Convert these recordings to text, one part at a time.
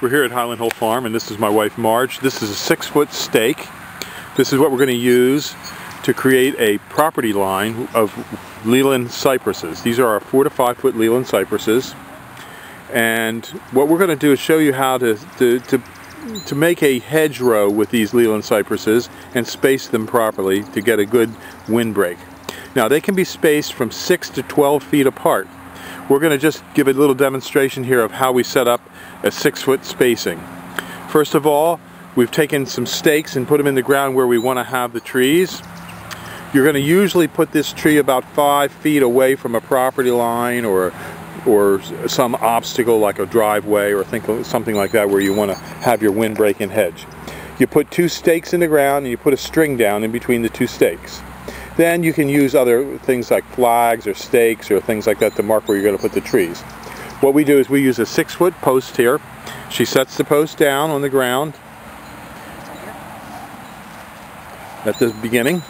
We're here at Highland Hill Farm and this is my wife Marge. This is a six foot stake. This is what we're going to use to create a property line of Leyland cypresses. These are our four to five foot Leyland cypresses. And what we're going to do is show you how to, to, to, to make a hedgerow with these Leyland cypresses and space them properly to get a good windbreak. Now they can be spaced from 6 to 12 feet apart. We're going to just give a little demonstration here of how we set up a 6 foot spacing. First of all, we've taken some stakes and put them in the ground where we want to have the trees. You're going to usually put this tree about 5 feet away from a property line or or some obstacle like a driveway or think something like that where you want to have your windbreak and hedge. You put two stakes in the ground and you put a string down in between the two stakes. Then you can use other things like flags or stakes or things like that to mark where you're going to put the trees. What we do is we use a six foot post here. She sets the post down on the ground at the beginning.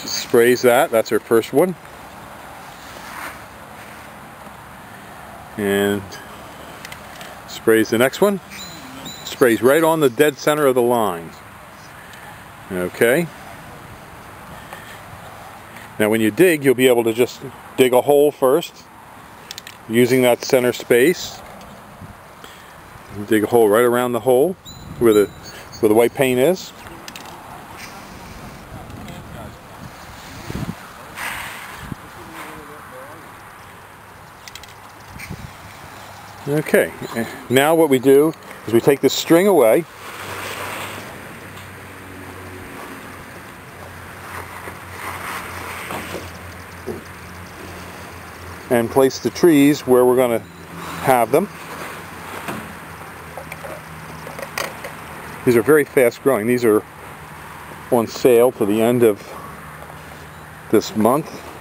She sprays that, that's her first one. And sprays the next one. Sprays right on the dead center of the line. Okay. Now when you dig, you'll be able to just dig a hole first, using that center space. Dig a hole right around the hole where the where the white paint is. Okay, eh, now what we do is we take the string away and place the trees where we're going to have them. These are very fast growing. These are on sale to the end of this month.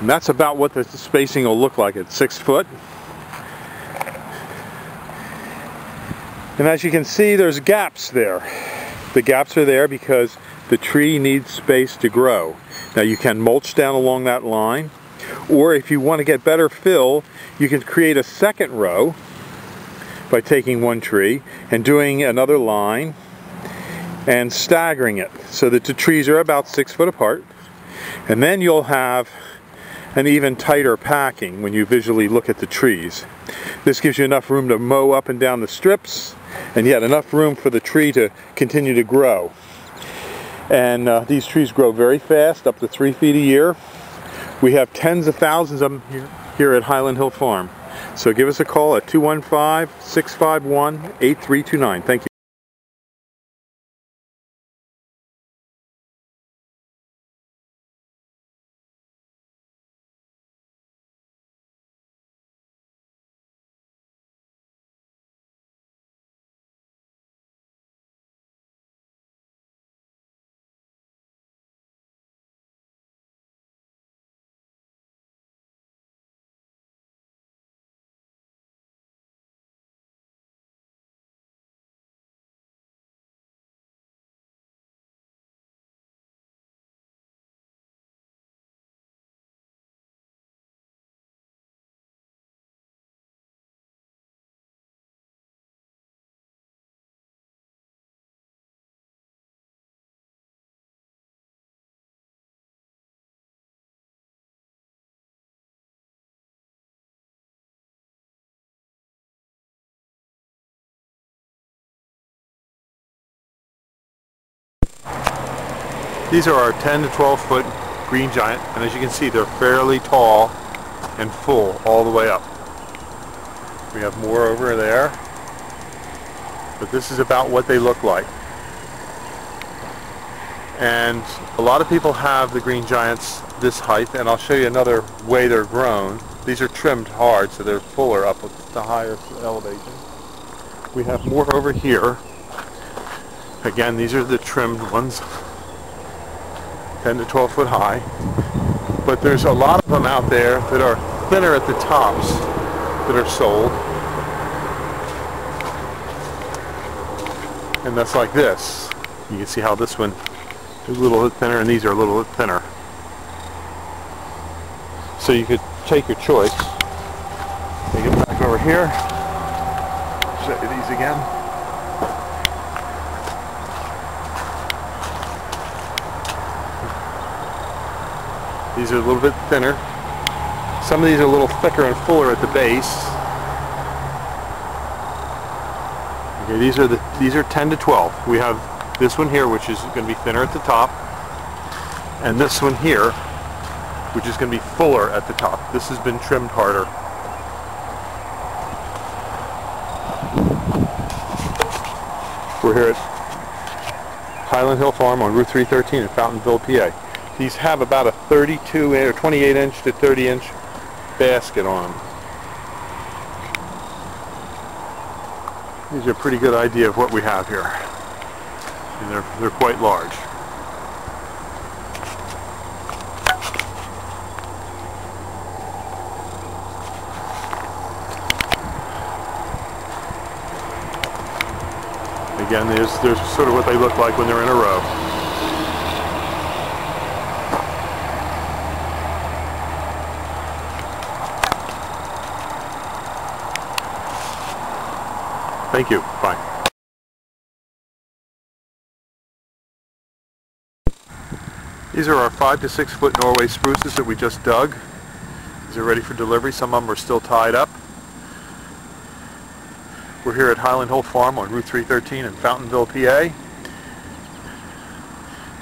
And that's about what the spacing will look like at six foot. And as you can see, there's gaps there. The gaps are there because the tree needs space to grow. Now you can mulch down along that line, or if you want to get better fill, you can create a second row by taking one tree and doing another line and staggering it so that the trees are about six foot apart. And then you'll have an even tighter packing when you visually look at the trees. This gives you enough room to mow up and down the strips and yet enough room for the tree to continue to grow. And uh, these trees grow very fast, up to three feet a year. We have tens of thousands of them here, here at Highland Hill Farm. So give us a call at 215-651-8329. Thank you. These are our 10 to 12 foot green giant and as you can see they're fairly tall and full all the way up. We have more over there but this is about what they look like. And a lot of people have the green giants this height and I'll show you another way they're grown. These are trimmed hard so they're fuller up at the higher elevation. We have more over here. Again, these are the trimmed ones. 10 to 12 foot high. But there's a lot of them out there that are thinner at the tops that are sold. And that's like this. You can see how this one is a little bit thinner and these are a little bit thinner. So you could take your choice. Take it back over here. Show you these again. These are a little bit thinner. Some of these are a little thicker and fuller at the base. Okay, these are the these are 10 to 12. We have this one here which is going to be thinner at the top and this one here which is going to be fuller at the top. This has been trimmed harder. We're here at Highland Hill Farm on Route 313 in Fountainville, PA. These have about a 32 or 28 inch to 30 inch basket on. These are a pretty good idea of what we have here. And they're, they're quite large. Again, there's, there's sort of what they look like when they're in a row. Thank you. Bye. These are our five to six foot Norway spruces that we just dug. These are ready for delivery. Some of them are still tied up. We're here at Highland Hill Farm on Route 313 in Fountainville, PA.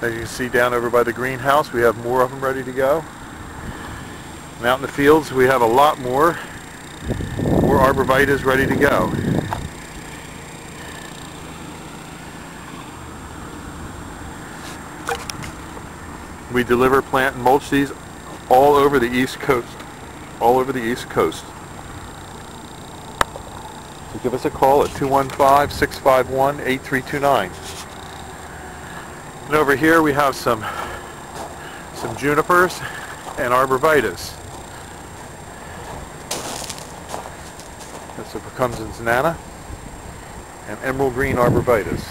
As you can see down over by the greenhouse, we have more of them ready to go. And out in the fields, we have a lot more. More arborvitaes ready to go. We deliver, plant, and mulch these all over the East Coast. All over the East Coast. So give us a call at 215-651-8329. And over here we have some some junipers and arborvitaes. That's the Procumbens nana and emerald green arborvitaes.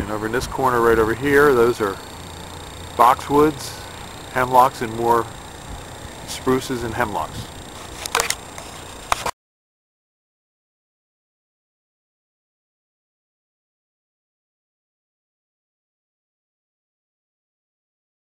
And over in this corner right over here, those are boxwoods, hemlocks, and more spruces and hemlocks.